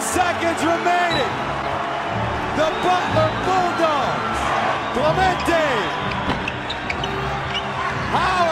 seconds remaining. The Butler Bulldogs, Clemente. How